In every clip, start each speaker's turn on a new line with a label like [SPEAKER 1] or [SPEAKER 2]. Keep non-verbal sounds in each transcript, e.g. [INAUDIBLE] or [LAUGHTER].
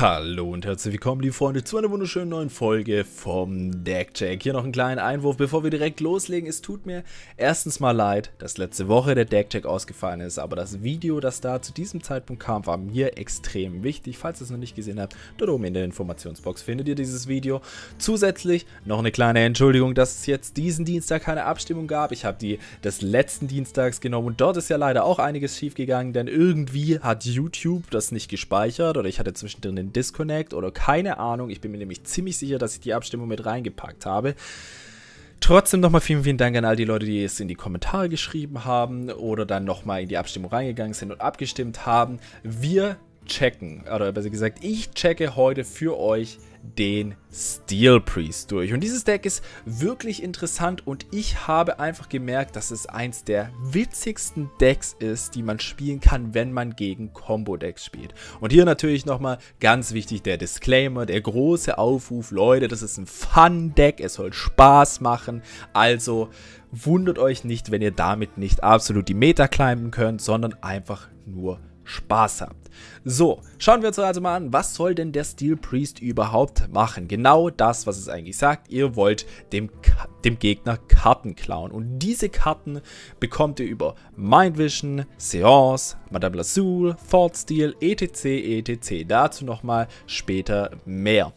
[SPEAKER 1] Hallo und herzlich willkommen, liebe Freunde, zu einer wunderschönen neuen Folge vom Deckcheck. Hier noch einen kleinen Einwurf, bevor wir direkt loslegen. Es tut mir erstens mal leid, dass letzte Woche der Deckcheck ausgefallen ist, aber das Video, das da zu diesem Zeitpunkt kam, war mir extrem wichtig. Falls ihr es noch nicht gesehen habt, dort oben in der Informationsbox findet ihr dieses Video. Zusätzlich noch eine kleine Entschuldigung, dass es jetzt diesen Dienstag keine Abstimmung gab. Ich habe die des letzten Dienstags genommen und dort ist ja leider auch einiges schief gegangen, denn irgendwie hat YouTube das nicht gespeichert oder ich hatte zwischendrin den Disconnect oder keine Ahnung. Ich bin mir nämlich ziemlich sicher, dass ich die Abstimmung mit reingepackt habe. Trotzdem nochmal vielen, vielen Dank an all die Leute, die es in die Kommentare geschrieben haben oder dann nochmal in die Abstimmung reingegangen sind und abgestimmt haben. Wir checken, oder besser gesagt, ich checke heute für euch den Steel Priest durch. Und dieses Deck ist wirklich interessant und ich habe einfach gemerkt, dass es eins der witzigsten Decks ist, die man spielen kann, wenn man gegen Combo-Decks spielt. Und hier natürlich nochmal ganz wichtig der Disclaimer, der große Aufruf, Leute, das ist ein Fun-Deck, es soll Spaß machen, also wundert euch nicht, wenn ihr damit nicht absolut die Meta climben könnt, sondern einfach nur Spaß habt. So, schauen wir uns also mal an, was soll denn der Steel Priest überhaupt machen? Genau das, was es eigentlich sagt. Ihr wollt dem, dem Gegner Karten klauen. Und diese Karten bekommt ihr über Mind Vision, Seance, Madame Lazul, Thought Steel, etc. etc. Dazu nochmal später mehr.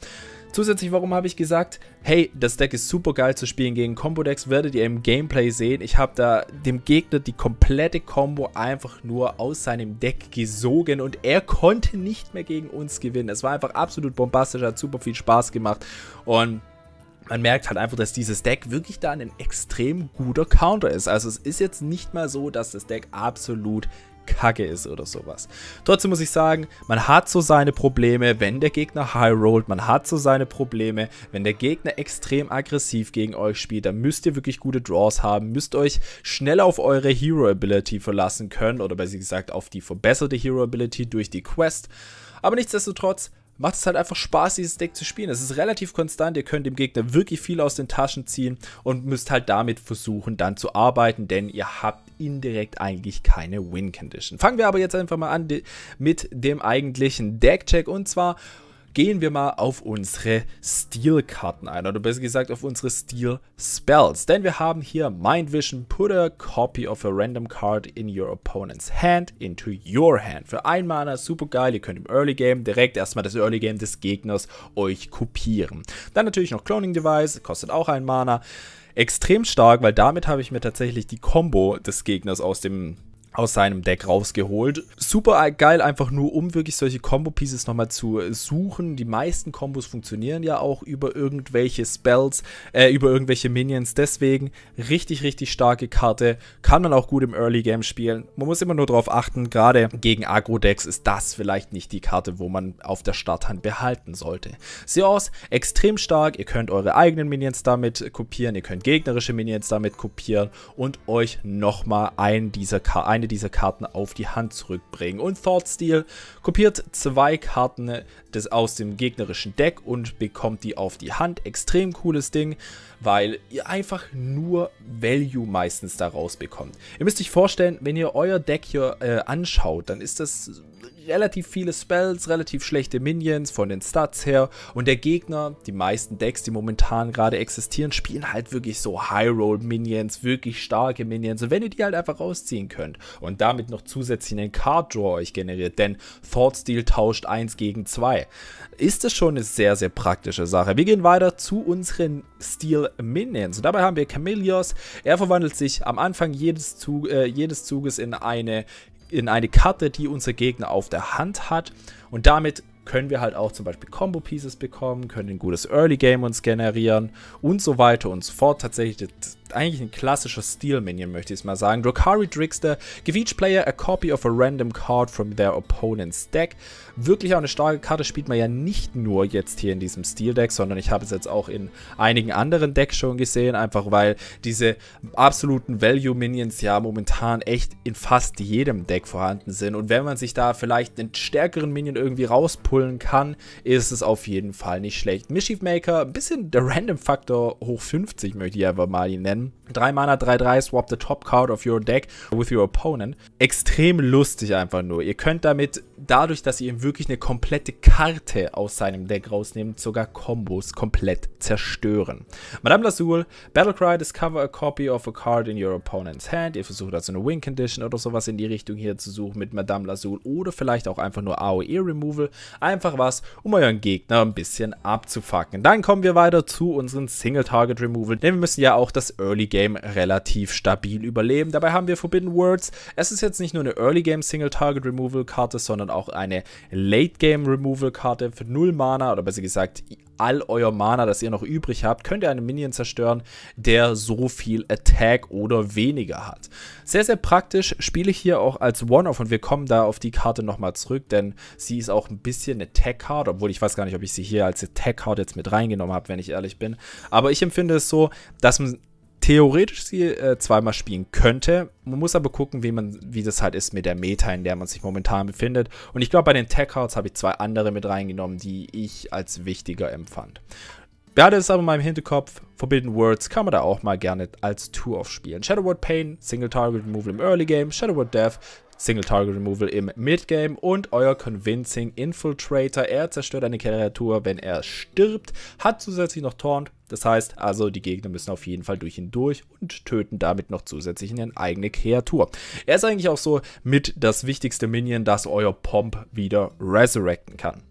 [SPEAKER 1] Zusätzlich, warum habe ich gesagt, hey, das Deck ist super geil zu spielen gegen Combo-Decks, werdet ihr im Gameplay sehen. Ich habe da dem Gegner die komplette Combo einfach nur aus seinem Deck gesogen und er konnte nicht mehr gegen uns gewinnen. Es war einfach absolut bombastisch, hat super viel Spaß gemacht und man merkt halt einfach, dass dieses Deck wirklich da ein extrem guter Counter ist. Also es ist jetzt nicht mal so, dass das Deck absolut kacke ist oder sowas. Trotzdem muss ich sagen, man hat so seine Probleme, wenn der Gegner high rollt, man hat so seine Probleme, wenn der Gegner extrem aggressiv gegen euch spielt, dann müsst ihr wirklich gute Draws haben, müsst euch schnell auf eure Hero Ability verlassen können oder besser gesagt auf die verbesserte Hero Ability durch die Quest. Aber nichtsdestotrotz macht es halt einfach Spaß, dieses Deck zu spielen. Es ist relativ konstant, ihr könnt dem Gegner wirklich viel aus den Taschen ziehen und müsst halt damit versuchen, dann zu arbeiten, denn ihr habt indirekt eigentlich keine Win-Condition. Fangen wir aber jetzt einfach mal an mit dem eigentlichen Deck-Check und zwar gehen wir mal auf unsere Steel-Karten ein, oder besser gesagt auf unsere Steel-Spells. Denn wir haben hier Mind Vision, put a copy of a random card in your opponent's hand into your hand. Für ein Mana, super geil, ihr könnt im Early Game direkt erstmal das Early Game des Gegners euch kopieren. Dann natürlich noch Cloning Device, kostet auch ein Mana. Extrem stark, weil damit habe ich mir tatsächlich die Combo des Gegners aus dem aus seinem Deck rausgeholt. Super geil, einfach nur um wirklich solche Combo-Pieces nochmal zu suchen. Die meisten Combos funktionieren ja auch über irgendwelche Spells, äh, über irgendwelche Minions. Deswegen richtig, richtig starke Karte. Kann man auch gut im Early Game spielen. Man muss immer nur darauf achten, gerade gegen Agro-Decks ist das vielleicht nicht die Karte, wo man auf der Starthand behalten sollte. Seance, extrem stark. Ihr könnt eure eigenen Minions damit kopieren. Ihr könnt gegnerische Minions damit kopieren und euch nochmal einen dieser Karten eine dieser Karten auf die Hand zurückbringen. Und Thought Steel kopiert zwei Karten des, aus dem gegnerischen Deck und bekommt die auf die Hand. Extrem cooles Ding, weil ihr einfach nur Value meistens daraus bekommt. Ihr müsst euch vorstellen, wenn ihr euer Deck hier äh, anschaut, dann ist das relativ viele Spells, relativ schlechte Minions von den Stats her. Und der Gegner, die meisten Decks, die momentan gerade existieren, spielen halt wirklich so High-Roll-Minions, wirklich starke Minions. Und wenn ihr die halt einfach rausziehen könnt und damit noch zusätzlich einen Card-Draw euch generiert, denn Thought Steel tauscht 1 gegen 2, ist das schon eine sehr, sehr praktische Sache. Wir gehen weiter zu unseren Steel Minions und dabei haben wir Camelios, er verwandelt sich am Anfang jedes, Zug, äh, jedes Zuges in eine in eine Karte, die unser Gegner auf der Hand hat. Und damit können wir halt auch zum Beispiel Combo Pieces bekommen, können ein gutes Early Game uns generieren und so weiter und so fort. Tatsächlich eigentlich ein klassischer Steel-Minion, möchte ich es mal sagen. Drokari Trickster, give each player a copy of a random card from their opponent's deck. Wirklich auch eine starke Karte spielt man ja nicht nur jetzt hier in diesem Steel-Deck, sondern ich habe es jetzt auch in einigen anderen Decks schon gesehen, einfach weil diese absoluten Value-Minions ja momentan echt in fast jedem Deck vorhanden sind. Und wenn man sich da vielleicht einen stärkeren Minion irgendwie rauspullen kann, ist es auf jeden Fall nicht schlecht. Mischief Maker, ein bisschen der Random-Faktor hoch 50, möchte ich einfach mal ihn nennen. 3 Mana, 3-3, swap the top card of your deck with your opponent. Extrem lustig einfach nur. Ihr könnt damit dadurch, dass ihr ihm wirklich eine komplette Karte aus seinem Deck rausnehmt, sogar Kombos komplett zerstören. Madame Lazul, Battlecry, discover a copy of a card in your opponent's hand. Ihr versucht also eine Win Condition oder sowas in die Richtung hier zu suchen mit Madame Lazul oder vielleicht auch einfach nur AOE Removal. Einfach was, um euren Gegner ein bisschen abzufacken. Dann kommen wir weiter zu unseren Single Target Removal, denn wir müssen ja auch das Early Game relativ stabil überleben. Dabei haben wir Forbidden Words. Es ist jetzt nicht nur eine Early Game Single Target Removal Karte, sondern auch eine Late Game Removal Karte für 0 Mana oder besser gesagt all euer Mana, das ihr noch übrig habt, könnt ihr einen Minion zerstören, der so viel Attack oder weniger hat. Sehr, sehr praktisch, spiele ich hier auch als One-Off und wir kommen da auf die Karte nochmal zurück, denn sie ist auch ein bisschen eine Tech-Card, obwohl ich weiß gar nicht, ob ich sie hier als Tech-Card jetzt mit reingenommen habe, wenn ich ehrlich bin. Aber ich empfinde es so, dass man theoretisch sie äh, zweimal spielen könnte. Man muss aber gucken, wie, man, wie das halt ist mit der Meta, in der man sich momentan befindet. Und ich glaube, bei den Tech Cards habe ich zwei andere mit reingenommen, die ich als wichtiger empfand. Behalte es aber mal im Hinterkopf, Forbidden Words kann man da auch mal gerne als Tour spielen. Shadow Word Pain, Single Target Removal im Early Game, Shadow Word Death, Single Target Removal im Midgame und euer Convincing Infiltrator. Er zerstört eine Kreatur, wenn er stirbt, hat zusätzlich noch Taunt. Das heißt also, die Gegner müssen auf jeden Fall durch ihn durch und töten damit noch zusätzlich eine eigene Kreatur. Er ist eigentlich auch so mit das wichtigste Minion, das euer Pomp wieder resurrecten kann.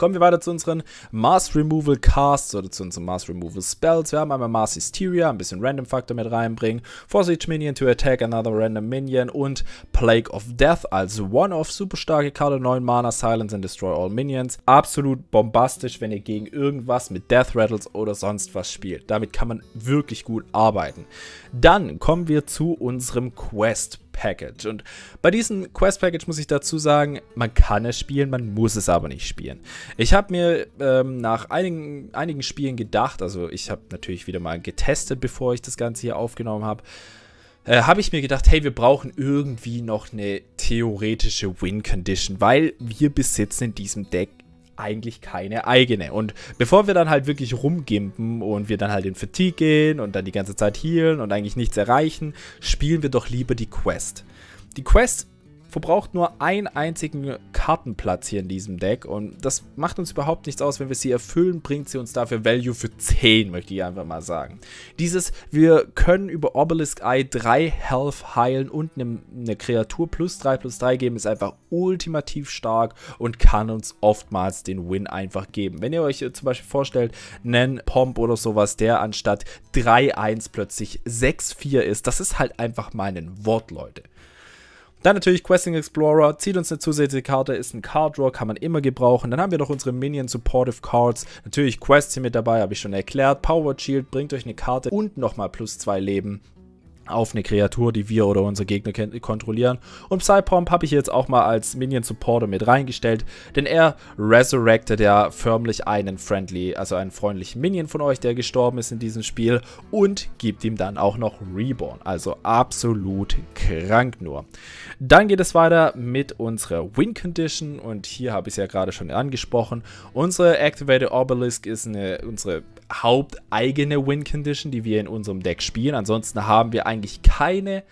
[SPEAKER 1] Kommen wir weiter zu unseren Mass Removal Casts oder zu unseren Mass Removal Spells. Wir haben einmal Mass Hysteria, ein bisschen Random Faktor mit reinbringen, Force each Minion to attack another random Minion und Plague of Death als One-Off, super starke Karte, 9 Mana, Silence and Destroy All Minions. Absolut bombastisch, wenn ihr gegen irgendwas mit Death Rattles oder sonst was spielt. Damit kann man wirklich gut arbeiten. Dann kommen wir zu unserem Quest Package. Und bei diesem Quest Package muss ich dazu sagen, man kann es spielen, man muss es aber nicht spielen. Ich habe mir ähm, nach einigen, einigen Spielen gedacht, also ich habe natürlich wieder mal getestet, bevor ich das Ganze hier aufgenommen habe, äh, habe ich mir gedacht, hey, wir brauchen irgendwie noch eine theoretische Win-Condition, weil wir besitzen in diesem Deck eigentlich keine eigene. Und bevor wir dann halt wirklich rumgimpen und wir dann halt in Fatigue gehen und dann die ganze Zeit healen und eigentlich nichts erreichen, spielen wir doch lieber die Quest. Die Quest verbraucht nur einen einzigen Kartenplatz hier in diesem Deck und das macht uns überhaupt nichts aus. Wenn wir sie erfüllen, bringt sie uns dafür Value für 10, möchte ich einfach mal sagen. Dieses, wir können über Obelisk Eye 3 Health heilen und eine, eine Kreatur plus 3 plus 3 geben, ist einfach ultimativ stark und kann uns oftmals den Win einfach geben. Wenn ihr euch zum Beispiel vorstellt, einen Pomp oder sowas, der anstatt 3-1 plötzlich 6-4 ist, das ist halt einfach mal ein Wort, Leute. Dann natürlich Questing Explorer, zieht uns eine zusätzliche Karte, ist ein Card Draw, kann man immer gebrauchen. Dann haben wir noch unsere Minion Supportive Cards, natürlich Quests hier mit dabei, habe ich schon erklärt. Power Shield bringt euch eine Karte und nochmal plus zwei Leben auf eine Kreatur, die wir oder unsere Gegner kontrollieren. Und Psypomp habe ich jetzt auch mal als Minion Supporter mit reingestellt, denn er resurrectet ja förmlich einen friendly, also einen freundlichen Minion von euch, der gestorben ist in diesem Spiel und gibt ihm dann auch noch Reborn. Also absolut krank nur. Dann geht es weiter mit unserer Win Condition und hier habe ich es ja gerade schon angesprochen. Unsere Activated Obelisk ist eine, unsere haupteigene Win Condition, die wir in unserem Deck spielen. Ansonsten haben wir eigentlich keine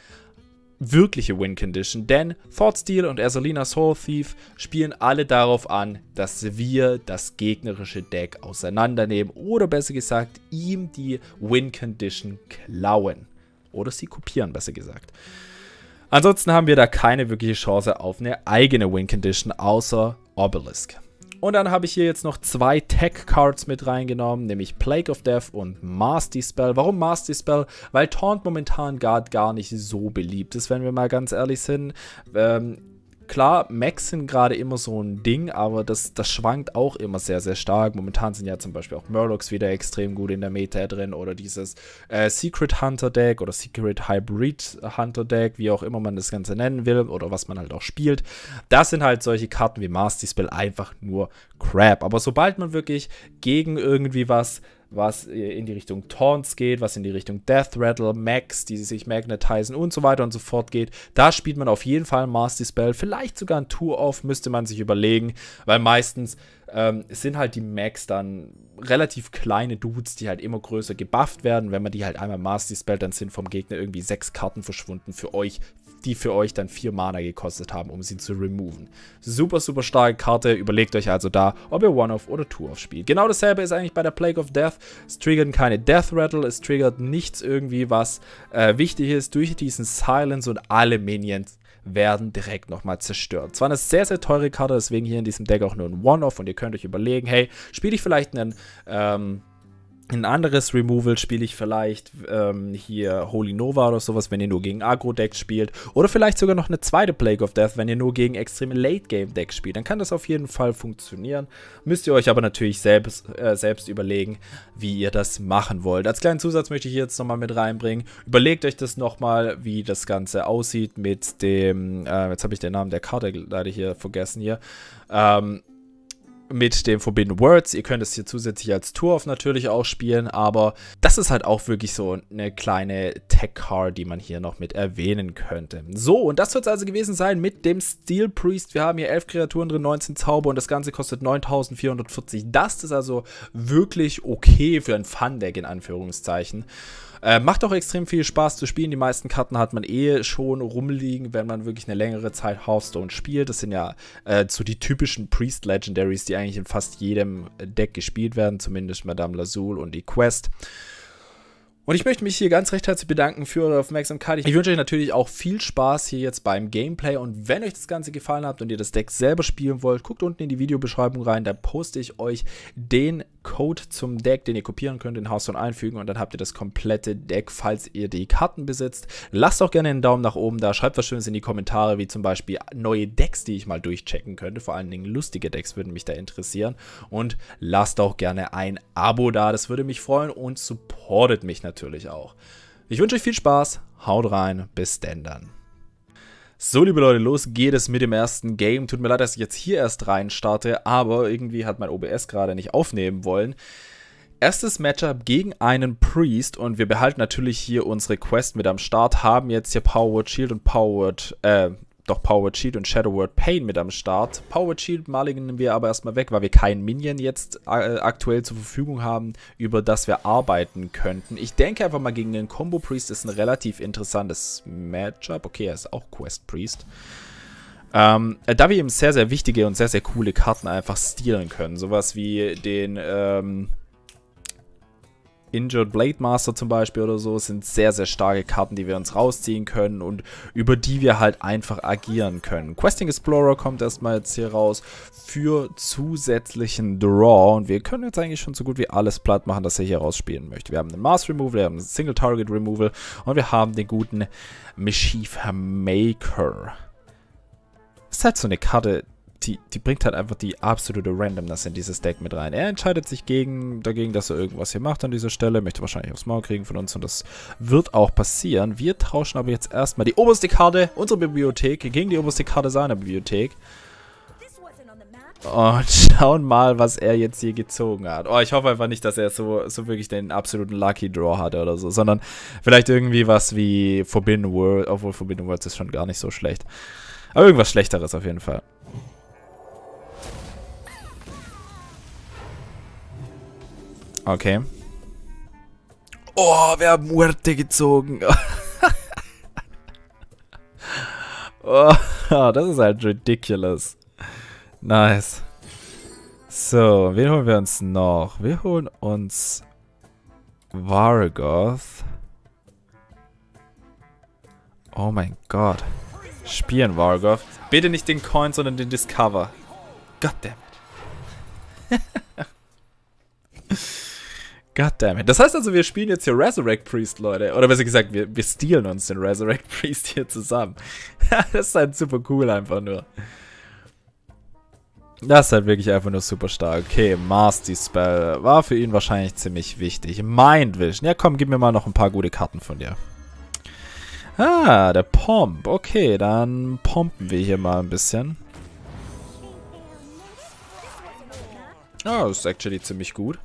[SPEAKER 1] wirkliche Win Condition, denn Thoughtsteel und Azalina Soul Thief spielen alle darauf an, dass wir das gegnerische Deck auseinandernehmen oder besser gesagt, ihm die Win Condition klauen. Oder sie kopieren, besser gesagt. Ansonsten haben wir da keine wirkliche Chance auf eine eigene Win Condition außer Obelisk. Und dann habe ich hier jetzt noch zwei Tech-Cards mit reingenommen, nämlich Plague of Death und Master Spell. Warum Master Spell? Weil Taunt momentan gar, gar nicht so beliebt ist, wenn wir mal ganz ehrlich sind. Ähm, Klar, Max sind gerade immer so ein Ding, aber das, das schwankt auch immer sehr, sehr stark. Momentan sind ja zum Beispiel auch Murlocs wieder extrem gut in der Meta drin oder dieses äh, Secret Hunter Deck oder Secret Hybrid Hunter Deck, wie auch immer man das Ganze nennen will oder was man halt auch spielt. Das sind halt solche Karten wie Master Spell einfach nur Crap. Aber sobald man wirklich gegen irgendwie was was in die Richtung Taunts geht, was in die Richtung Death Rattle, Max, die sich magnetisen und so weiter und so fort geht. Da spielt man auf jeden Fall Master Spell, vielleicht sogar ein Tour-Off, müsste man sich überlegen, weil meistens ähm, sind halt die Max dann relativ kleine Dudes, die halt immer größer gebufft werden. Wenn man die halt einmal Master Spell, dann sind vom Gegner irgendwie sechs Karten verschwunden. Für euch die für euch dann 4 Mana gekostet haben, um sie zu removen. Super, super starke Karte. Überlegt euch also da, ob ihr One-Off oder Two-Off spielt. Genau dasselbe ist eigentlich bei der Plague of Death. Es triggert keine Death Rattle, es triggert nichts irgendwie, was äh, wichtig ist. Durch diesen Silence und alle Minions werden direkt nochmal zerstört. Zwar eine sehr, sehr teure Karte, deswegen hier in diesem Deck auch nur ein One-Off und ihr könnt euch überlegen, hey, spiele ich vielleicht einen ähm, ein anderes Removal spiele ich vielleicht ähm, hier Holy Nova oder sowas, wenn ihr nur gegen Agro-Decks spielt. Oder vielleicht sogar noch eine zweite Plague of Death, wenn ihr nur gegen extreme Late-Game-Decks spielt. Dann kann das auf jeden Fall funktionieren. Müsst ihr euch aber natürlich selbst, äh, selbst überlegen, wie ihr das machen wollt. Als kleinen Zusatz möchte ich hier jetzt nochmal mit reinbringen. Überlegt euch das nochmal, wie das Ganze aussieht mit dem, äh, jetzt habe ich den Namen der Karte leider hier vergessen hier. Ähm, mit den Forbidden Words. Ihr könnt es hier zusätzlich als Tour-Off natürlich auch spielen, aber das ist halt auch wirklich so eine kleine Tech-Card, die man hier noch mit erwähnen könnte. So, und das wird es also gewesen sein mit dem Steel Priest. Wir haben hier 11 Kreaturen drin, 19 Zauber und das Ganze kostet 9440. Das ist also wirklich okay für ein Fun-Deck in Anführungszeichen. Äh, macht auch extrem viel Spaß zu spielen. Die meisten Karten hat man eh schon rumliegen, wenn man wirklich eine längere Zeit Hearthstone spielt. Das sind ja äh, so die typischen Priest Legendaries, die eigentlich in fast jedem Deck gespielt werden, zumindest Madame Lazul und die Quest. Und ich möchte mich hier ganz recht herzlich bedanken für eure Aufmerksamkeit. Ich wünsche euch natürlich auch viel Spaß hier jetzt beim Gameplay. Und wenn euch das Ganze gefallen hat und ihr das Deck selber spielen wollt, guckt unten in die Videobeschreibung rein. Da poste ich euch den Code zum Deck, den ihr kopieren könnt, in Hearthstone einfügen. Und dann habt ihr das komplette Deck, falls ihr die Karten besitzt. Lasst auch gerne einen Daumen nach oben da. Schreibt was Schönes in die Kommentare, wie zum Beispiel neue Decks, die ich mal durchchecken könnte. Vor allen Dingen lustige Decks würden mich da interessieren. Und lasst auch gerne ein Abo da. Das würde mich freuen und supportet mich natürlich auch. Ich wünsche euch viel Spaß, haut rein, bis denn dann. So, liebe Leute, los geht es mit dem ersten Game. Tut mir leid, dass ich jetzt hier erst rein starte, aber irgendwie hat mein OBS gerade nicht aufnehmen wollen. Erstes Matchup gegen einen Priest und wir behalten natürlich hier unsere Quest mit am Start, haben jetzt hier Power Shield und Power, äh, doch Power Cheat und Shadow Word Pain mit am Start. Power Cheat maligen wir aber erstmal weg, weil wir keinen Minion jetzt äh, aktuell zur Verfügung haben, über das wir arbeiten könnten. Ich denke einfach mal gegen den Combo Priest ist ein relativ interessantes Matchup. Okay, er ist auch Quest Priest. Ähm, äh, da wir eben sehr, sehr wichtige und sehr, sehr coole Karten einfach stehlen können. Sowas wie den, ähm, Injured Blade Master zum Beispiel oder so sind sehr, sehr starke Karten, die wir uns rausziehen können und über die wir halt einfach agieren können. Questing Explorer kommt erstmal jetzt hier raus für zusätzlichen Draw und wir können jetzt eigentlich schon so gut wie alles platt machen, das er hier rausspielen möchte. Wir haben einen Mars Removal, wir haben einen Single Target Removal und wir haben den guten Mischief Maker. Ist halt so eine Karte, die, die bringt halt einfach die absolute Randomness in dieses Deck mit rein. Er entscheidet sich gegen, dagegen, dass er irgendwas hier macht an dieser Stelle, möchte wahrscheinlich aufs Maul kriegen von uns und das wird auch passieren. Wir tauschen aber jetzt erstmal die oberste Karte unserer Bibliothek gegen die oberste Karte seiner Bibliothek. Und schauen mal, was er jetzt hier gezogen hat. Oh, ich hoffe einfach nicht, dass er so, so wirklich den absoluten Lucky Draw hatte oder so, sondern vielleicht irgendwie was wie Forbidden World, obwohl Forbidden Worlds ist schon gar nicht so schlecht. Aber irgendwas Schlechteres auf jeden Fall. Okay. Oh, wir haben Muerte gezogen. [LAUGHS] oh, das ist halt ridiculous. Nice. So, wen holen wir uns noch? Wir holen uns Vargoth. Oh mein Gott. Spielen Vargoth. Bitte nicht den Coin, sondern den Discover. Goddammit. [LAUGHS] Goddammit. Das heißt also, wir spielen jetzt hier Resurrect Priest, Leute. Oder besser gesagt, wir, wir stehlen uns den Resurrect [LAUGHS] Priest hier zusammen. [LAUGHS] das ist halt super cool einfach nur. Das ist halt wirklich einfach nur super stark. Okay, Mars Spell war für ihn wahrscheinlich ziemlich wichtig. Mind Vision. Ja, komm, gib mir mal noch ein paar gute Karten von dir. Ah, der Pomp. Okay, dann pompen wir hier mal ein bisschen. Oh, ist actually ziemlich gut.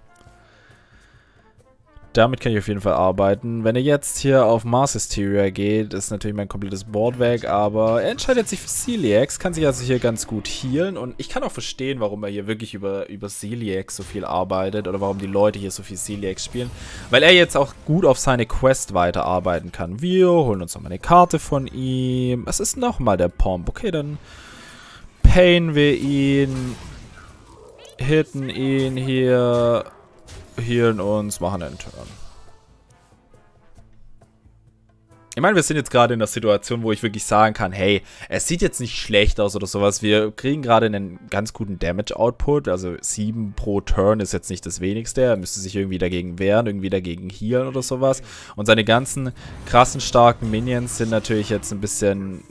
[SPEAKER 1] Damit kann ich auf jeden Fall arbeiten. Wenn er jetzt hier auf Mars Hysteria geht, ist natürlich mein komplettes Board weg, aber er entscheidet sich für Celiax, kann sich also hier ganz gut healen und ich kann auch verstehen, warum er hier wirklich über, über Celiax so viel arbeitet oder warum die Leute hier so viel Celiax spielen, weil er jetzt auch gut auf seine Quest weiterarbeiten kann. Wir holen uns nochmal eine Karte von ihm. Was ist nochmal der Pomp? Okay, dann payen wir ihn, hitten ihn hier healen uns, machen einen Turn. Ich meine, wir sind jetzt gerade in der Situation, wo ich wirklich sagen kann, hey, es sieht jetzt nicht schlecht aus oder sowas. Wir kriegen gerade einen ganz guten Damage-Output. Also 7 pro Turn ist jetzt nicht das wenigste. Er müsste sich irgendwie dagegen wehren, irgendwie dagegen healen oder sowas. Und seine ganzen krassen, starken Minions sind natürlich jetzt ein bisschen,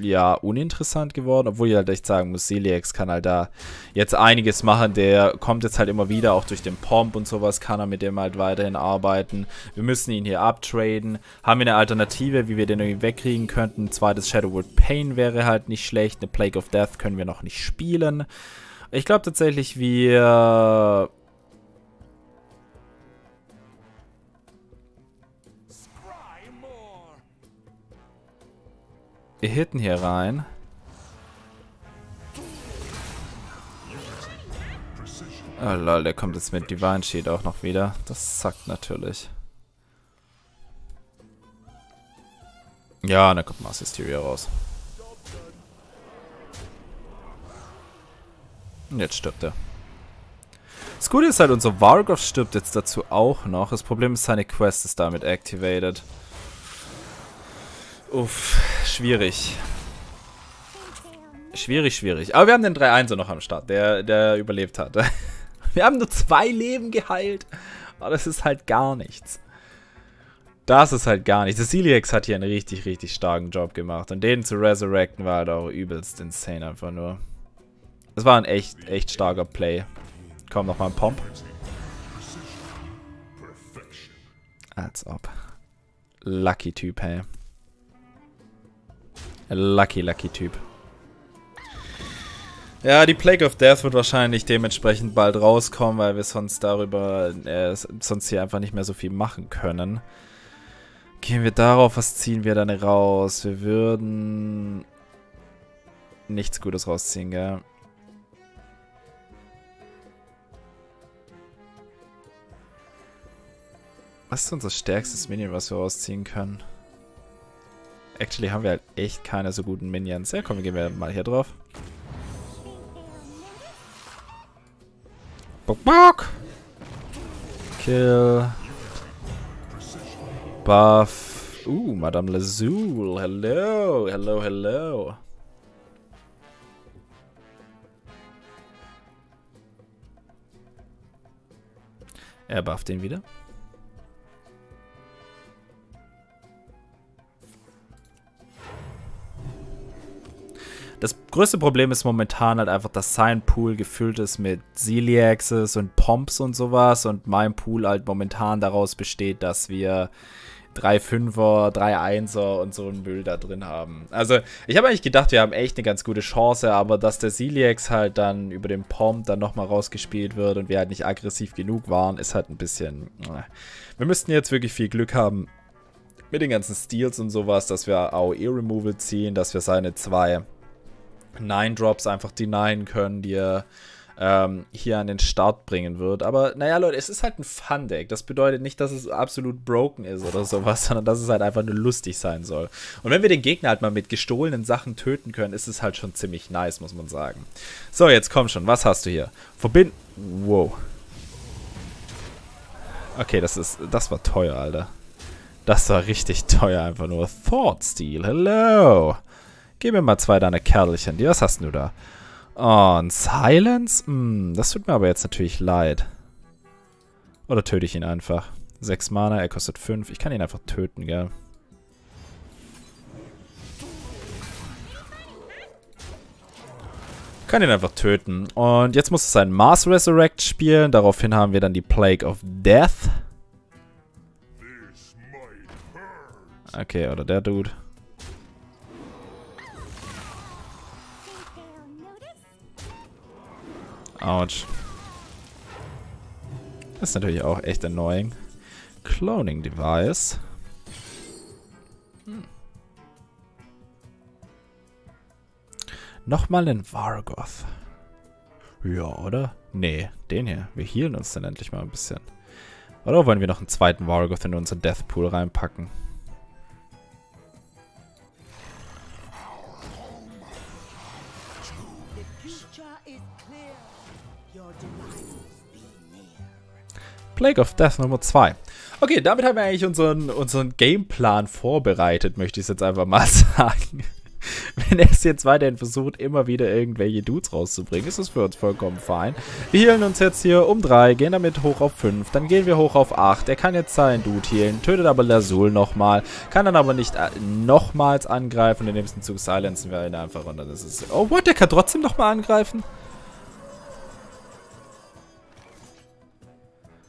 [SPEAKER 1] ja, uninteressant geworden. Obwohl ich halt echt sagen muss, Celiax kann halt da jetzt einiges machen. Der kommt jetzt halt immer wieder, auch durch den Pomp und sowas kann er mit dem halt weiterhin arbeiten. Wir müssen ihn hier uptraden. Haben wir eine Alternative? Alternative, wie wir den irgendwie wegkriegen könnten. Ein zweites Shadowwood Pain wäre halt nicht schlecht. Eine Plague of Death können wir noch nicht spielen. Ich glaube tatsächlich, wir... Wir hitten hier rein. Oh lol, der kommt jetzt mit Divine Sheet auch noch wieder. Das zackt natürlich. Ja, dann kommt Mass Hysteria raus. Und jetzt stirbt er. Das Gute ist halt, unser Vargov stirbt jetzt dazu auch noch. Das Problem ist, seine Quest ist damit activated. Uff, schwierig. Schwierig, schwierig. Aber wir haben den 3-1er noch am Start, der, der überlebt hat. [LAUGHS] Wir haben nur zwei Leben geheilt. Aber das ist halt gar nichts. Das ist halt gar nicht. Ceciliax hat hier einen richtig, richtig starken Job gemacht. Und den zu resurrecten war halt auch übelst insane einfach nur. Das war ein echt, echt starker Play. Komm, nochmal ein Pomp. Als ob. Lucky Typ, hey. Lucky, lucky Typ. Ja, die Plague of Death wird wahrscheinlich dementsprechend bald rauskommen, weil wir sonst darüber, äh, sonst hier einfach nicht mehr so viel machen können. Gehen wir darauf, was ziehen wir dann raus? Wir würden nichts Gutes rausziehen, gell? Was ist unser stärkstes Minion, was wir rausziehen können? Actually haben wir halt echt keine so guten Minions. Ja, komm, gehen wir mal hier drauf. Bock, bock! Kill. Buff. Ooh, Madame Lazul. Hello, hello, hello. Er bufft den wieder. Das größte Problem ist momentan halt einfach, dass sein Pool gefüllt ist mit Celiaxes und Pomps und sowas und mein Pool halt momentan daraus besteht, dass wir drei Fünfer, drei Einser und so einen Müll da drin haben. Also, ich habe eigentlich gedacht, wir haben echt eine ganz gute Chance, aber dass der Celiax halt dann über den Pomp dann nochmal rausgespielt wird und wir halt nicht aggressiv genug waren, ist halt ein bisschen... Äh. Wir müssten jetzt wirklich viel Glück haben mit den ganzen Steals und sowas, dass wir AOE-Removal ziehen, dass wir seine zwei Nine-Drops einfach denyen können, die er ähm, hier an den Start bringen wird. Aber naja, Leute, es ist halt ein Fun-Deck. Das bedeutet nicht, dass es absolut broken ist oder sowas, [LAUGHS] sondern dass es halt einfach nur lustig sein soll. Und wenn wir den Gegner halt mal mit gestohlenen Sachen töten können, ist es halt schon ziemlich nice, muss man sagen. So, jetzt komm schon. Was hast du hier? Verbind... Wow. Okay, das ist... Das war teuer, Alter. Das war richtig teuer, einfach nur. Thought Steel, hello. Gib mir mal zwei deine Kerlchen. Was hast du da? Oh, ein Silence? Hm, das tut mir aber jetzt natürlich leid. Oder töte ich ihn einfach? Sechs Mana, er kostet fünf. Ich kann ihn einfach töten, gell? kann ihn einfach töten. Und jetzt muss es sein Mars Resurrect spielen. Daraufhin haben wir dann die Plague of Death. Okay, oder der Dude. Autsch. Das ist natürlich auch echt annoying. Cloning Device. Hm. Nochmal ein Vargoth. Ja, oder? Nee, den hier. Wir healen uns dann endlich mal ein bisschen. Oder wollen wir noch einen zweiten Vargoth in unseren Death Pool reinpacken? Plague of Death Nummer 2. Okay, damit haben wir eigentlich unseren, unseren Gameplan vorbereitet, möchte ich es jetzt einfach mal [LAUGHS] sagen. Wenn er es jetzt weiterhin versucht, immer wieder irgendwelche Dudes rauszubringen, ist das für uns vollkommen fein. Wir healen uns jetzt hier um 3, gehen damit hoch auf 5, dann gehen wir hoch auf 8. Er kann jetzt seinen Dude healen, tötet aber Lazul nochmal, kann dann aber nicht äh, nochmals angreifen im nächsten Zug silenzen wir ihn einfach und dann ist es... Oh, what? Der kann trotzdem nochmal angreifen?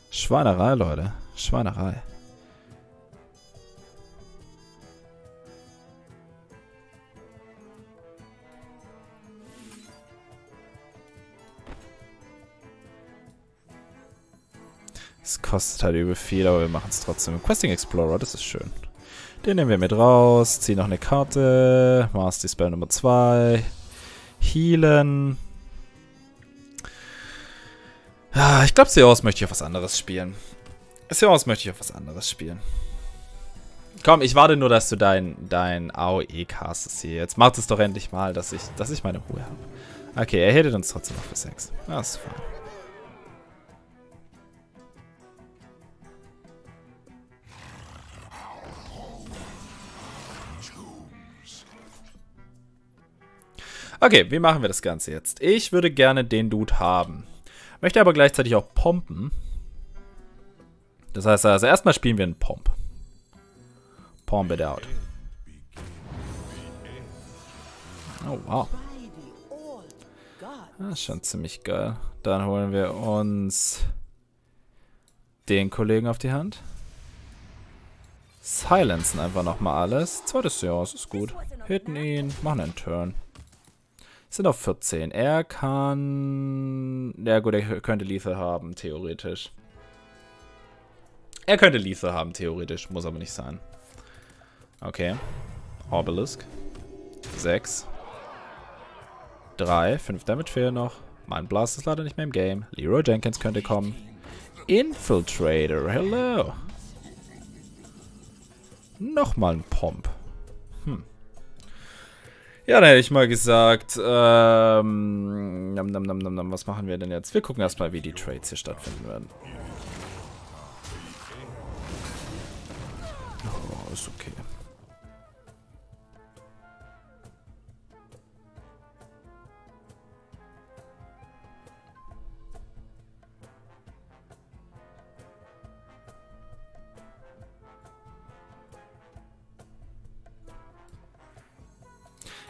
[SPEAKER 1] Schweinerei, Leute. Schweinerei. Es kostet halt übel viel, aber wir machen es trotzdem. Questing Explorer, das ist schön. Den nehmen wir mit raus, ziehen noch eine Karte, Master Spell Nummer 2, Healen. Ah, ich glaube, Seos möchte ich auf was anderes spielen. Seos möchte ich auf was anderes spielen. Komm, ich warte nur, dass du dein, dein AOE castest hier. Jetzt macht es doch endlich mal, dass ich, dass ich meine Ruhe habe. Okay, er hättet uns trotzdem noch für 6. Das ist fein. Okay, wie machen wir das Ganze jetzt? Ich würde gerne den Dude haben. Möchte aber gleichzeitig auch pompen. Das heißt also, erstmal spielen wir einen Pomp. Pomp it out. Oh, wow. Das ist schon ziemlich geil. Dann holen wir uns den Kollegen auf die Hand. Silenzen einfach nochmal alles. Zweites Jahr, ist gut. Hitten ihn, machen einen Turn. Sind auf 14. Er kann... Ja gut, er könnte Lethal haben, theoretisch. Er könnte Lethal haben, theoretisch. Muss aber nicht sein. Okay. Obelisk. 6. 3. 5 Damage fehlen noch. Mein Blast ist leider nicht mehr im Game. Leroy Jenkins könnte kommen. Infiltrator. Hello. Nochmal ein Pomp. Ja, dann hätte ich mal gesagt, ähm, nam, nam, nam, nam, was machen wir denn jetzt? Wir gucken erstmal, wie die Trades hier stattfinden werden.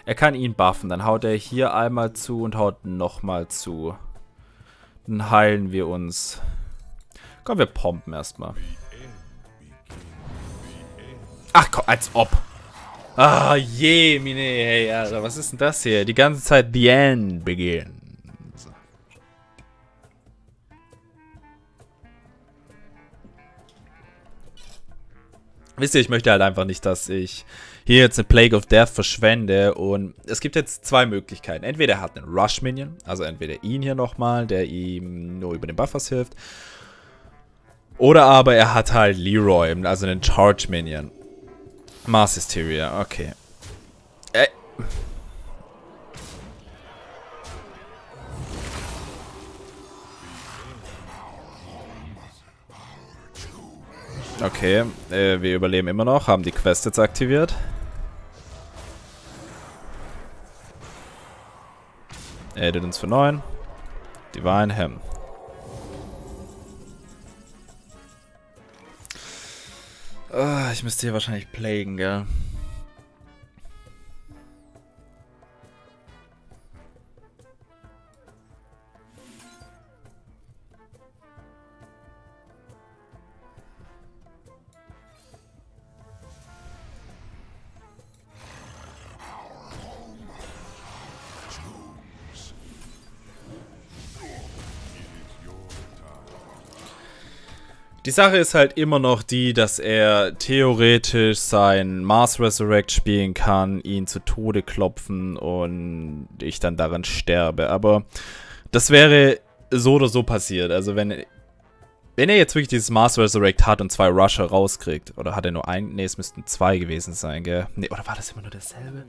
[SPEAKER 1] Er kann ihn buffen. Dann haut er hier einmal zu und haut nochmal zu. Dann heilen wir uns. Komm, wir pompen erstmal. Ach komm, als ob. Ah, je, mine, hey, Alter, was ist denn das hier? Die ganze Zeit The End begins. Wisst ihr, ich möchte halt einfach nicht, dass ich hier jetzt eine Plague of Death verschwende. Und es gibt jetzt zwei Möglichkeiten. Entweder er hat einen Rush-Minion, also entweder ihn hier nochmal, der ihm nur über den Buffers hilft. Oder aber er hat halt Leroy, also einen Charge-Minion. Mars Hysteria, okay. Äh. Okay, äh, wir überleben immer noch, haben die Quest jetzt aktiviert. Er hättet uns für 9. Divine Hem. Oh, ich müsste hier wahrscheinlich plagen, gell? Die Sache ist halt immer noch die, dass er theoretisch sein Mars Resurrect spielen kann, ihn zu Tode klopfen und ich dann daran sterbe. Aber das wäre so oder so passiert. Also wenn, wenn er jetzt wirklich dieses Mars Resurrect hat und zwei Rusher rauskriegt, oder hat er nur einen? Ne, es müssten zwei gewesen sein, gell? Nee, oder war das immer nur dasselbe?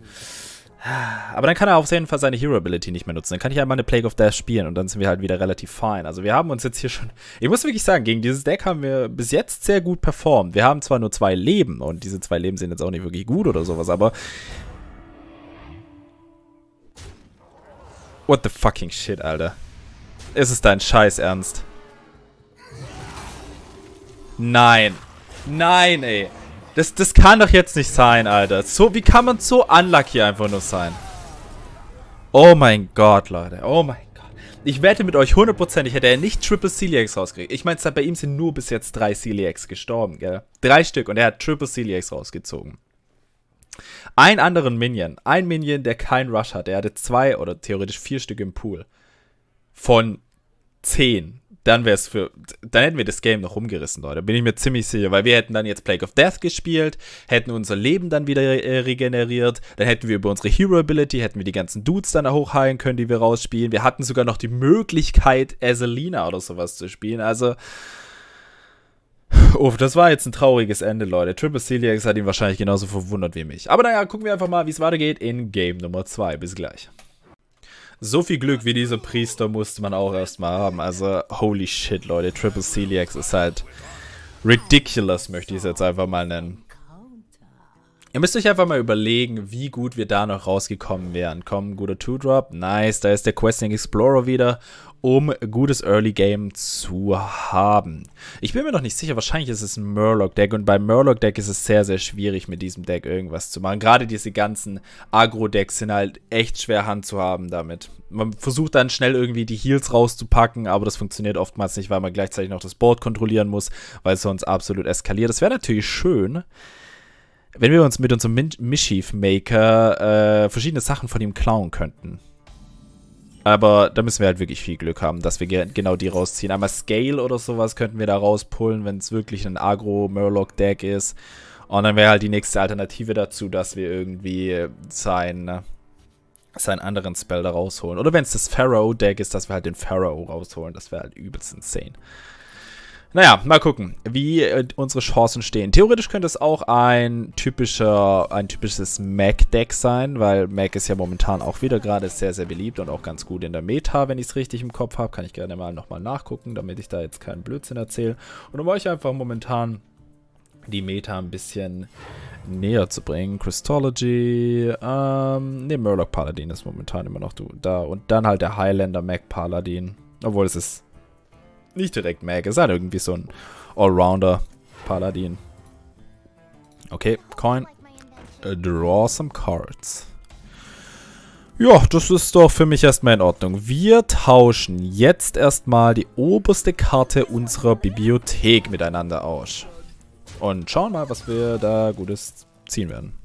[SPEAKER 1] Aber dann kann er auf jeden Fall seine Hero Ability nicht mehr nutzen. Dann kann ich einmal eine Plague of Death spielen und dann sind wir halt wieder relativ fein. Also wir haben uns jetzt hier schon... Ich muss wirklich sagen, gegen dieses Deck haben wir bis jetzt sehr gut performt. Wir haben zwar nur zwei Leben und diese zwei Leben sind jetzt auch nicht wirklich gut oder sowas, aber... What the fucking shit, Alter. Ist es dein Scheiß Ernst? Nein. Nein, ey. Das, das kann doch jetzt nicht sein, Alter. So, wie kann man so unlucky einfach nur sein? Oh mein Gott, Leute. Oh mein Gott. Ich wette mit euch hundertprozentig, hätte er nicht Triple Celiacs rausgekriegt. Ich meine, bei ihm sind nur bis jetzt drei Celiacs gestorben, gell? Drei Stück und er hat Triple Celiacs rausgezogen. Ein anderen Minion, ein Minion, der kein Rush hat, der hatte zwei oder theoretisch vier Stück im Pool. Von zehn dann wäre es für, dann hätten wir das Game noch rumgerissen, Leute. Bin ich mir ziemlich sicher, weil wir hätten dann jetzt Plague of Death gespielt, hätten unser Leben dann wieder äh, regeneriert, dann hätten wir über unsere Hero Ability, hätten wir die ganzen Dudes dann hochheilen können, die wir rausspielen. Wir hatten sogar noch die Möglichkeit, Azelina oder sowas zu spielen. Also, Uff, das war jetzt ein trauriges Ende, Leute. Triple Celiax hat ihn wahrscheinlich genauso verwundert wie mich. Aber naja, gucken wir einfach mal, wie es weitergeht in Game Nummer 2. Bis gleich. So viel Glück wie dieser Priester musste man auch erstmal haben. Also, holy shit, Leute. Triple Celiax ist halt ridiculous, möchte ich es jetzt einfach mal nennen. Ihr müsst euch einfach mal überlegen, wie gut wir da noch rausgekommen wären. Komm, guter Two-Drop. Nice, da ist der Questing Explorer wieder um gutes Early Game zu haben. Ich bin mir noch nicht sicher, wahrscheinlich ist es ein Murloc-Deck und beim Murloc-Deck ist es sehr, sehr schwierig, mit diesem Deck irgendwas zu machen. Gerade diese ganzen Agro-Decks sind halt echt schwer Hand zu haben damit. Man versucht dann schnell irgendwie die Heals rauszupacken, aber das funktioniert oftmals nicht, weil man gleichzeitig noch das Board kontrollieren muss, weil es sonst absolut eskaliert. Das wäre natürlich schön, wenn wir uns mit unserem Mischief Maker äh, verschiedene Sachen von ihm klauen könnten. Aber da müssen wir halt wirklich viel Glück haben, dass wir genau die rausziehen. Einmal Scale oder sowas könnten wir da rauspullen, wenn es wirklich ein Agro-Murloc-Deck ist. Und dann wäre halt die nächste Alternative dazu, dass wir irgendwie sein, seinen anderen Spell da rausholen. Oder wenn es das Pharaoh-Deck ist, dass wir halt den Pharaoh rausholen. Das wäre halt übelst insane. Naja, mal gucken, wie äh, unsere Chancen stehen. Theoretisch könnte es auch ein typischer, ein typisches Mac-Deck sein, weil Mac ist ja momentan auch wieder gerade sehr, sehr beliebt und auch ganz gut in der Meta, wenn ich es richtig im Kopf habe. Kann ich gerne mal nochmal nachgucken, damit ich da jetzt keinen Blödsinn erzähle. Und um euch einfach momentan die Meta ein bisschen näher zu bringen. Crystology, ähm, ne, Murloc Paladin ist momentan immer noch da. Und dann halt der Highlander Mac Paladin. Obwohl es ist nicht direkt Mag, ist halt irgendwie so ein Allrounder Paladin. Okay, Coin. Uh, draw some cards. Ja, das ist doch für mich erstmal in Ordnung. Wir tauschen jetzt erstmal die oberste Karte unserer Bibliothek miteinander aus. Und schauen mal, was wir da Gutes ziehen werden.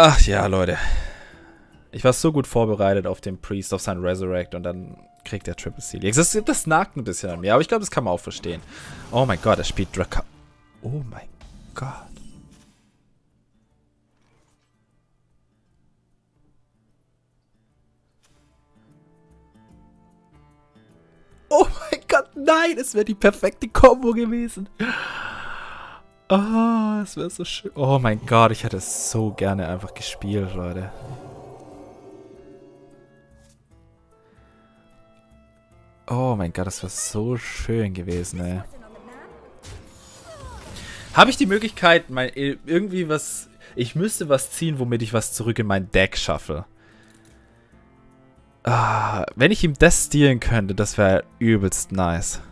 [SPEAKER 1] Ach ja, Leute. Ich war so gut vorbereitet auf den Priest, auf sein Resurrect und dann kriegt er Triple Seal. Das, das nagt ein bisschen an mir, aber ich glaube, das kann man auch verstehen. Oh mein Gott, er spielt Draka... Oh mein Gott. Oh mein Gott, nein, es wäre die perfekte Combo gewesen. Ah, oh, es wäre so schön. Oh mein Gott, ich hätte es so gerne einfach gespielt, Leute. Oh mein Gott, das wäre so schön gewesen, ey. Habe ich die Möglichkeit, mein, irgendwie was... Ich müsste was ziehen, womit ich was zurück in mein Deck schaffe. Ah, wenn ich ihm das stehlen könnte, das wäre übelst nice.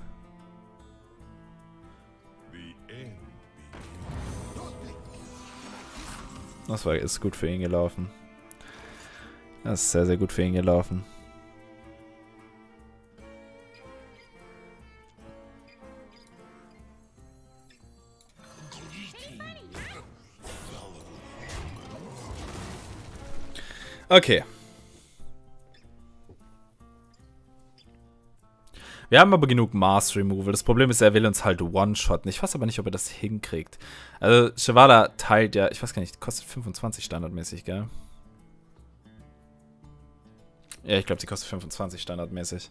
[SPEAKER 1] Das war, ist gut für ihn gelaufen. Das ist sehr, sehr gut für ihn gelaufen. Okay. Wir haben aber genug Mars Removal. Das Problem ist, er will uns halt one-shotten. Ich weiß aber nicht, ob er das hinkriegt. Also, Shivala teilt ja, ich weiß gar nicht, kostet 25 standardmäßig, gell? Ja, ich glaube, sie kostet 25 standardmäßig.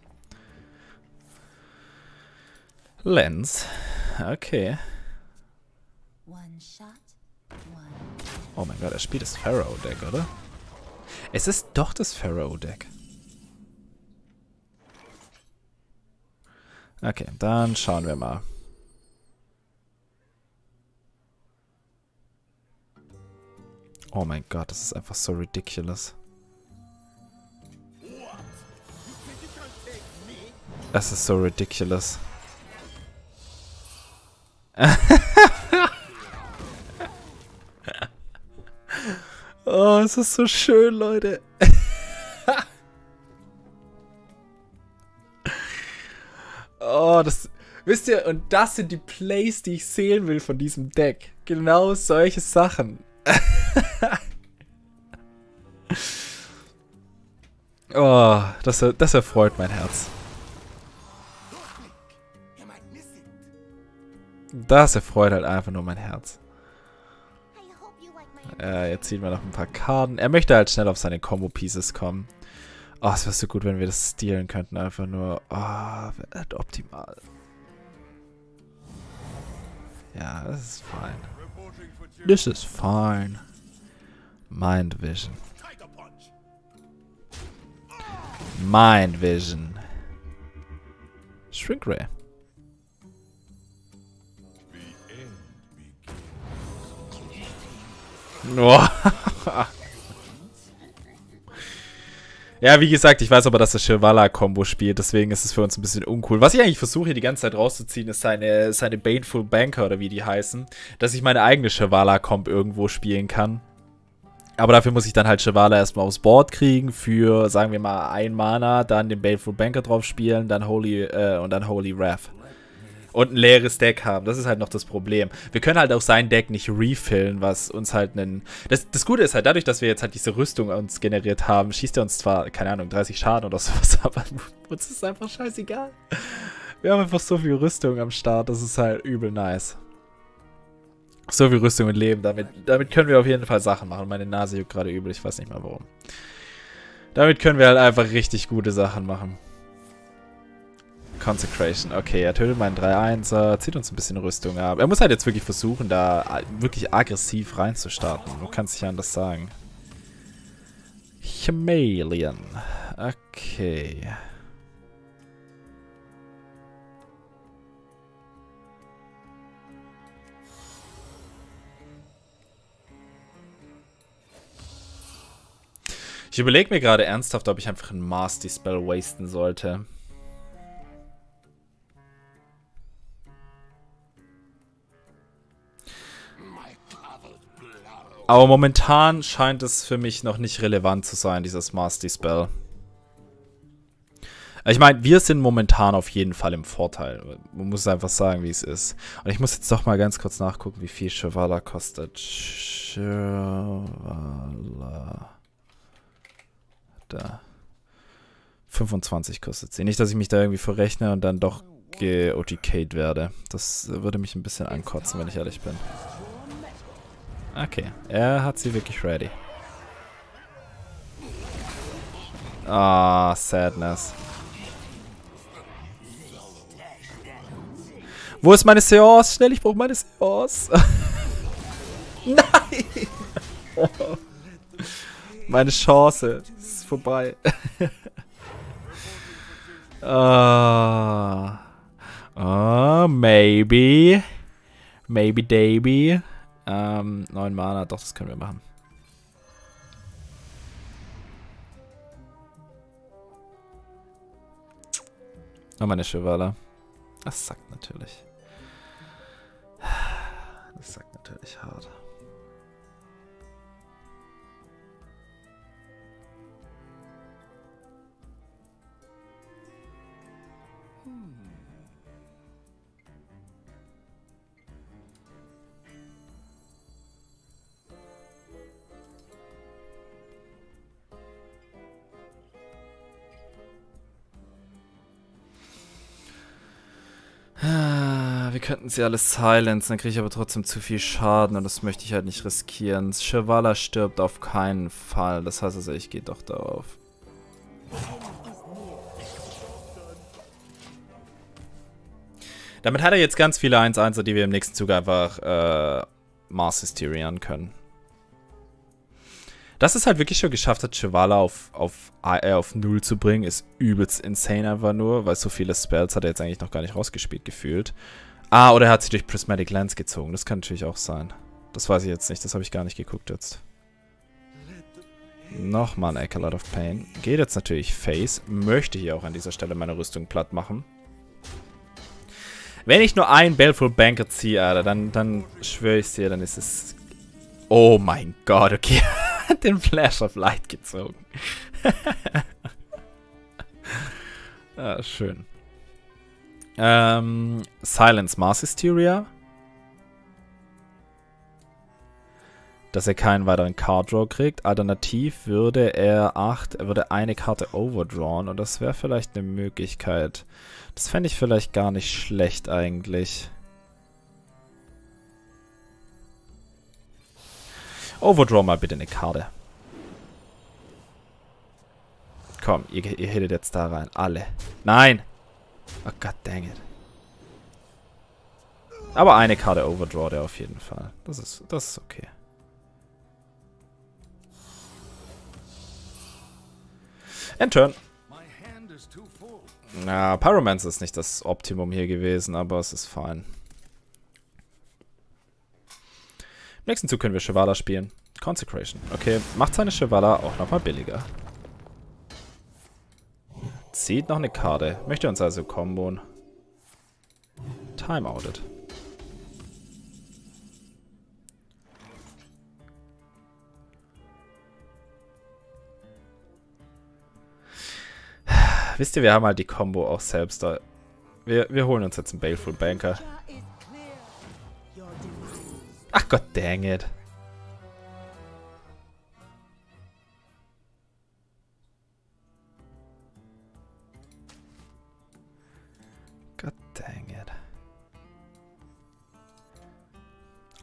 [SPEAKER 1] Lens. Okay. Oh mein Gott, er spielt das Pharaoh-Deck, oder? Es ist doch das Pharaoh-Deck. Okay, dann schauen wir mal. Oh mein Gott, das ist einfach so ridiculous. Das ist so ridiculous. [LAUGHS] oh, es ist so schön, Leute. Oh, das... Wisst ihr, und das sind die Plays, die ich sehen will von diesem Deck. Genau solche Sachen. [LAUGHS] oh, das, das erfreut mein Herz. Das erfreut halt einfach nur mein Herz. Äh, jetzt ziehen wir noch ein paar Karten. Er möchte halt schnell auf seine Combo-Pieces kommen. Oh, es wäre so gut, wenn wir das stehlen könnten. Einfach nur. Oh, wäre optimal. Ja, das ist fine. This is fine. Mind Vision. Mind Vision. Shrink Ray. [LAUGHS] Oh. Ja, wie gesagt, ich weiß aber, dass er Shirvala-Kombo spielt, deswegen ist es für uns ein bisschen uncool. Was ich eigentlich versuche, hier die ganze Zeit rauszuziehen, ist seine, seine Baneful Banker oder wie die heißen, dass ich meine eigene Shirvala-Comp irgendwo spielen kann. Aber dafür muss ich dann halt Shivala erstmal aufs Board kriegen für, sagen wir mal, ein Mana, dann den Baleful Banker drauf spielen, dann Holy äh, und dann Holy Wrath und ein leeres Deck haben. Das ist halt noch das Problem. Wir können halt auch sein Deck nicht refillen, was uns halt einen. Das, das Gute ist halt, dadurch, dass wir jetzt halt diese Rüstung uns generiert haben, schießt er uns zwar, keine Ahnung, 30 Schaden oder [LAUGHS] sowas, aber uns ist einfach scheißegal. Wir haben einfach so viel Rüstung am Start, das ist halt übel nice. So viel Rüstung und Leben, damit, damit können wir auf jeden Fall Sachen machen. Meine Nase juckt gerade übel, ich weiß nicht mal warum. Damit können wir halt einfach richtig gute Sachen machen. Consecration. Okay, er tötet meinen 3-1er, zieht uns ein bisschen Rüstung ab. Er muss halt jetzt wirklich versuchen, da wirklich aggressiv reinzustarten. Du kannst dich anders sagen. Chameleon. Okay. Ich überlege mir gerade ernsthaft, ob ich einfach einen Master Spell wasten sollte. Aber momentan scheint es für mich noch nicht relevant zu sein, dieses Master Spell. Ich meine, wir sind momentan auf jeden Fall im Vorteil. Man muss einfach sagen, wie es ist. Und ich muss jetzt doch mal ganz kurz nachgucken, wie viel Chevala kostet. Chevala. Da. 25 kostet sie. Nicht, dass ich mich da irgendwie verrechne und dann doch geotikate werde. Das würde mich ein bisschen ankotzen, wenn ich ehrlich bin. Okay, er hat sie wirklich ready. Ah, oh, Sadness. Wo ist meine Seance? Schnell, ich brauche meine Seance. [LAUGHS] Nein! [LAUGHS] Meine Chance ist vorbei. [LAUGHS] Ah. uh, uh, maybe. Maybe, Davy. Ähm, 9 Mana, doch, das können wir machen. Oh, meine Chevale. Das sagt natürlich. Das sagt natürlich hart. Könnten sie alle silenzen, dann kriege ich aber trotzdem zu viel Schaden und das möchte ich halt nicht riskieren. Shivala stirbt auf keinen Fall, das heißt also, ich gehe doch darauf. Damit hat er jetzt ganz viele 1-1er, die wir im nächsten Zug einfach äh, Mars Hysterian können. Dass es halt wirklich schon geschafft hat, Shivala auf, auf, äh, auf 0 zu bringen, ist übelst insane einfach nur, weil so viele Spells hat er jetzt eigentlich noch gar nicht rausgespielt gefühlt. Ah, oder er hat sie durch Prismatic Lens gezogen. Das kann natürlich auch sein. Das weiß ich jetzt nicht, das habe ich gar nicht geguckt jetzt. Nochmal ein Eck, a lot of pain. Geht jetzt natürlich Face. Möchte hier auch an dieser Stelle meine Rüstung platt machen. Wenn ich nur einen Baleful Banker ziehe, Alter, dann, dann schwöre ich dir, dann ist es... Oh mein Gott, okay. [LAUGHS] hat den Flash of Light gezogen. [LAUGHS] ah, schön. Ähm, Silence Mars Hysteria. Dass er keinen weiteren Card Draw kriegt. Alternativ würde er 8, er würde eine Karte overdrawn und das wäre vielleicht eine Möglichkeit. Das fände ich vielleicht gar nicht schlecht eigentlich. Overdraw mal bitte eine Karte. Komm, ihr, ihr hittet jetzt da rein. Alle. Nein! Oh god dang it. Aber eine Karte Overdraw der auf jeden Fall. Das ist, das ist okay. End turn. Na, Pyromancer ist nicht das Optimum hier gewesen, aber es ist fein. Im nächsten Zug können wir Shivala spielen. Consecration. Okay, macht seine Shivala auch nochmal billiger. Zieht noch eine Karte. Möchte uns also kombon. Timeoutet. Wisst ihr, wir haben halt die Combo auch selbst da. Wir, wir holen uns jetzt einen Baleful Banker. Ach Gott, dang it.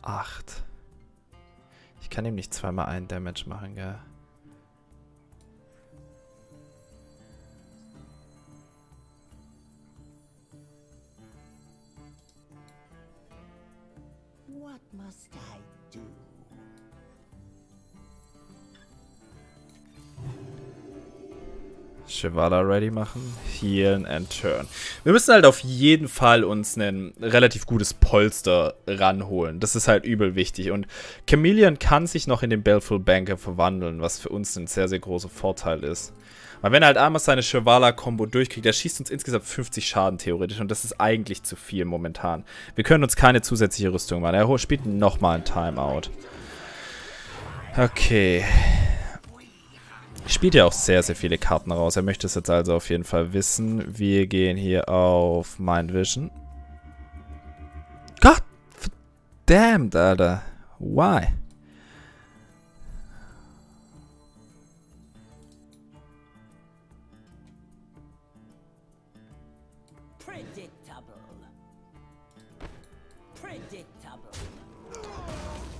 [SPEAKER 1] 8. Ich kann ihm nicht zweimal einen Damage machen, gell? Shivala ready machen. Healen and turn. Wir müssen halt auf jeden Fall uns ein relativ gutes Polster ranholen. Das ist halt übel wichtig. Und Chameleon kann sich noch in den Baleful Banker verwandeln, was für uns ein sehr, sehr großer Vorteil ist. Weil wenn er halt einmal seine Shivala-Kombo durchkriegt, der schießt uns insgesamt 50 Schaden theoretisch. Und das ist eigentlich zu viel momentan. Wir können uns keine zusätzliche Rüstung machen. Er spielt nochmal ein Timeout. Okay spielt ja auch sehr, sehr viele Karten raus. Er möchte es jetzt also auf jeden Fall wissen. Wir gehen hier auf Mind Vision. God damn, Alter. Why?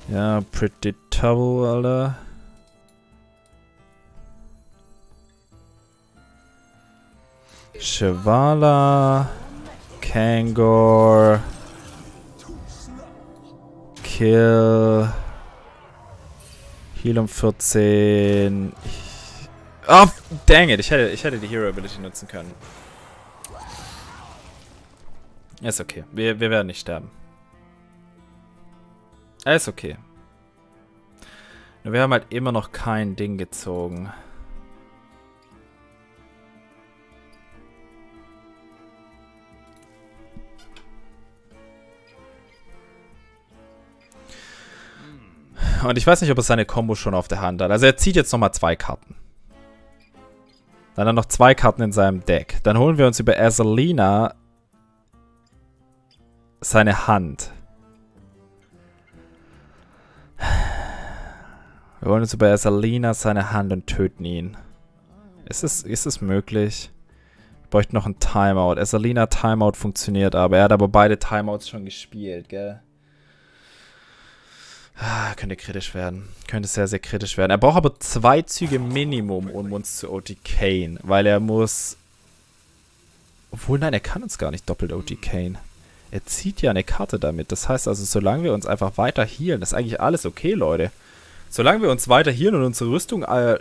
[SPEAKER 1] Ja, predictable, Alter. Shivala, Kangor, Kill, Heal um 14. Oh, dang it, ich hätte, ich hätte die Hero Ability nutzen können. Ist okay, wir, wir werden nicht sterben. Ist okay. Nur wir haben halt immer noch kein Ding gezogen. [LAUGHS] Und ich weiß nicht, ob er seine Combo schon auf der Hand hat. Also er zieht jetzt nochmal zwei Karten. Dann hat er noch zwei Karten in seinem Deck. Dann holen wir uns über Azalina seine Hand. Wir holen uns über Azalina seine Hand und töten ihn. Ist es, ist es möglich? Bräuchte noch ein Timeout. Essalina Timeout funktioniert aber. Er hat aber beide Timeouts schon gespielt, gell? Ah, könnte kritisch werden. Könnte sehr, sehr kritisch werden. Er braucht aber zwei Züge Minimum, um uns zu OTKen. Weil er muss... Obwohl, nein, er kann uns gar nicht doppelt OTKen. Er zieht ja eine Karte damit. Das heißt also, solange wir uns einfach weiter healen, ist eigentlich alles okay, Leute. Solange wir uns weiter healen und unsere Rüstung äh,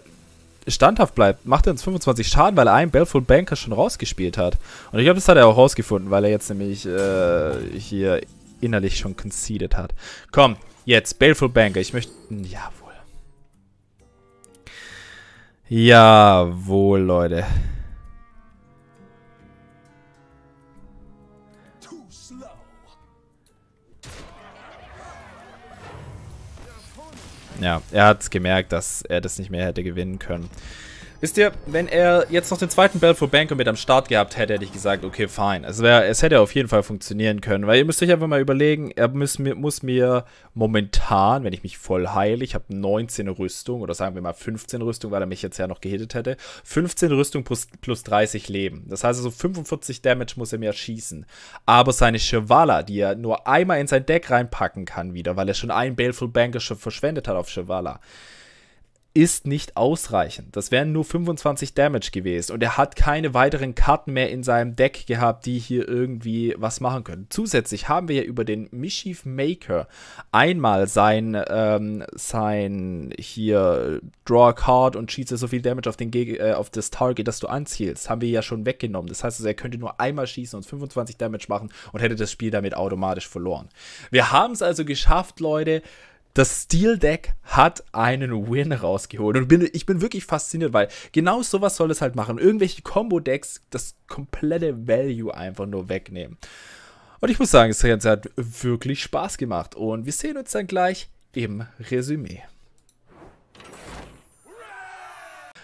[SPEAKER 1] standhaft bleibt, macht er uns 25 Schaden, weil er einen Baleful Banker schon rausgespielt hat. Und ich glaube, das hat er auch rausgefunden, weil er jetzt nämlich äh, hier innerlich schon conceded hat. Komm, jetzt, Baleful Banker. Ich möchte... Jawohl. Jawohl, Leute. Ja, er hat gemerkt, dass er das nicht mehr hätte gewinnen können. Wisst ihr, wenn er jetzt noch den zweiten Bell for Banker mit am Start gehabt hätte, hätte ich gesagt, okay, fine. Es, wär, es hätte auf jeden Fall funktionieren können, weil ihr müsst euch einfach mal überlegen, er muss mir, muss mir momentan, wenn ich mich voll heile, ich habe 19 Rüstung oder sagen wir mal 15 Rüstung, weil er mich jetzt ja noch gehittet hätte, 15 Rüstung plus, plus 30 Leben. Das heißt also 45 Damage muss er mir schießen. Aber seine Shivala, die er nur einmal in sein Deck reinpacken kann wieder, weil er schon einen Baleful Banker schon verschwendet hat auf Shivala, ist nicht ausreichend. Das wären nur 25 Damage gewesen. Und er hat keine weiteren Karten mehr in seinem Deck gehabt, die hier irgendwie was machen können. Zusätzlich haben wir ja über den Mischief Maker einmal sein, ähm, sein hier Draw a Card und schieße so viel Damage auf, den äh, auf das Target, das du anzielst. Haben wir ja schon weggenommen. Das heißt also, er könnte nur einmal schießen und 25 Damage machen und hätte das Spiel damit automatisch verloren. Wir haben es also geschafft, Leute, das Steel Deck hat einen Win rausgeholt. Und bin, ich bin wirklich fasziniert, weil genau sowas soll es halt machen. Irgendwelche Combo-Decks das komplette Value einfach nur wegnehmen. Und ich muss sagen, Ganze hat wirklich Spaß gemacht. Und wir sehen uns dann gleich im Resümee.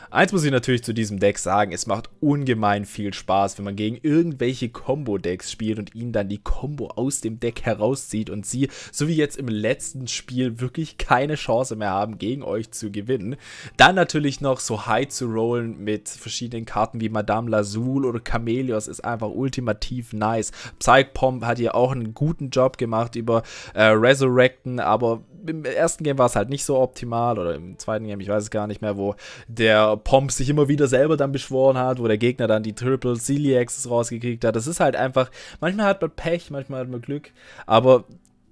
[SPEAKER 1] Eins muss ich natürlich zu diesem Deck sagen, es macht ungemein viel Spaß, wenn man gegen irgendwelche Combo-Decks spielt und ihnen dann die Combo aus dem Deck herauszieht und sie, so wie jetzt im letzten Spiel, wirklich keine Chance mehr haben, gegen euch zu gewinnen. Dann natürlich noch so high zu rollen mit verschiedenen Karten wie Madame Lazul oder Chameleos ist einfach ultimativ nice. Psych-Pomp hat hier auch einen guten Job gemacht über äh, Resurrecten, aber im ersten Game war es halt nicht so optimal oder im zweiten Game, ich weiß es gar nicht mehr, wo der Pomp sich immer wieder selber dann beschworen hat, wo der Gegner dann die Triple Celiaxes rausgekriegt hat. Das ist halt einfach, manchmal hat man Pech, manchmal hat man Glück, aber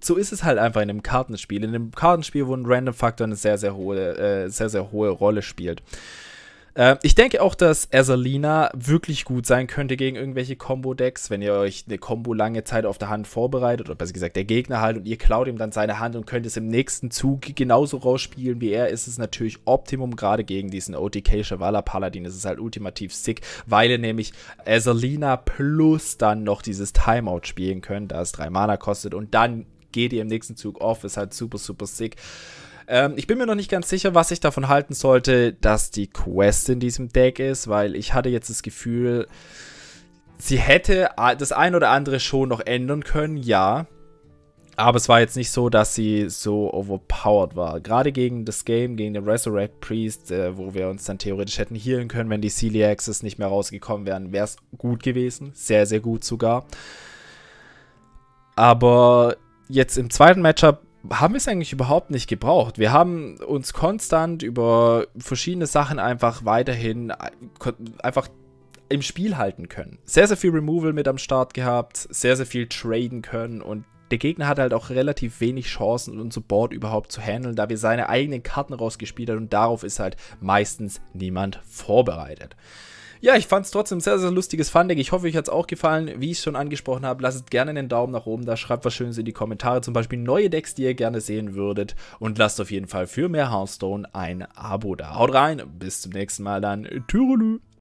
[SPEAKER 1] so ist es halt einfach in einem Kartenspiel. In einem Kartenspiel, wo ein Random-Faktor eine sehr, sehr hohe, äh, sehr, sehr hohe Rolle spielt. Äh, ich denke auch, dass Azalina wirklich gut sein könnte gegen irgendwelche Combo-Decks, wenn ihr euch eine Combo lange Zeit auf der Hand vorbereitet, oder besser gesagt der Gegner halt, und ihr klaut ihm dann seine Hand und könnt es im nächsten Zug genauso rausspielen wie er, ist es natürlich Optimum, gerade gegen diesen OTK Shavala Paladin. Es ist halt ultimativ sick, weil ihr nämlich Azalina plus dann noch dieses Timeout spielen könnt, da es drei Mana kostet, und dann geht ihr im nächsten Zug off, ist halt super, super sick. Ähm, ich bin mir noch nicht ganz sicher, was ich davon halten sollte, dass die Quest in diesem Deck ist, weil ich hatte jetzt das Gefühl, sie hätte das ein oder andere schon noch ändern können, ja. Aber es war jetzt nicht so, dass sie so overpowered war. Gerade gegen das Game, gegen den Resurrect Priest, äh, wo wir uns dann theoretisch hätten healen können, wenn die Celiaxes nicht mehr rausgekommen wären, wäre es gut gewesen. Sehr, sehr gut sogar. Aber jetzt im zweiten Matchup haben wir es eigentlich überhaupt nicht gebraucht. Wir haben uns konstant über verschiedene Sachen einfach weiterhin äh, einfach im Spiel halten können. Sehr, sehr viel Removal mit am Start gehabt, sehr, sehr viel traden können und der Gegner hat halt auch relativ wenig Chancen, unser Board überhaupt zu handeln, da wir seine eigenen Karten rausgespielt haben und darauf ist halt meistens niemand vorbereitet. Ja, ich fand es trotzdem sehr, sehr lustiges Fundeck. Ich hoffe, euch hat es auch gefallen. Wie ich schon angesprochen habe, lasst gerne einen Daumen nach oben da. Schreibt was Schönes in die Kommentare. Zum Beispiel neue Decks, die ihr gerne sehen würdet. Und lasst auf jeden Fall für mehr Hearthstone ein Abo da. Haut rein. Bis zum nächsten Mal dann. Türelü.